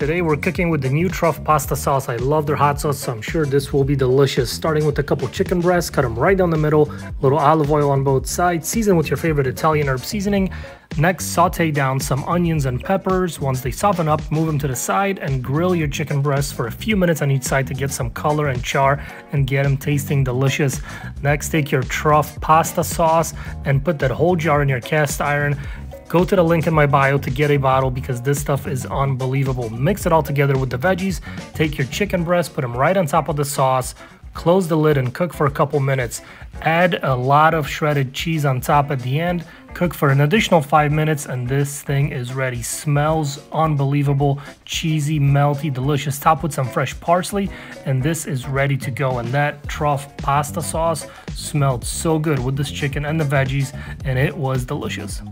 Today we're cooking with the new Truff pasta sauce. I love their hot sauce, so I'm sure this will be delicious. Starting with a couple chicken breasts, cut them right down the middle, little olive oil on both sides, season with your favorite Italian herb seasoning. Next, saute down some onions and peppers. Once they soften up, move them to the side and grill your chicken breasts for a few minutes on each side to get some color and char and get them tasting delicious. Next, take your Truff pasta sauce and put that whole jar in your cast iron. Go to the link in my bio to get a bottle because this stuff is unbelievable. Mix it all together with the veggies. Take your chicken breast, put them right on top of the sauce. Close the lid and cook for a couple minutes. Add a lot of shredded cheese on top at the end. Cook for an additional five minutes and this thing is ready. Smells unbelievable, cheesy, melty, delicious. Top with some fresh parsley and this is ready to go. And that truff pasta sauce smelled so good with this chicken and the veggies and it was delicious.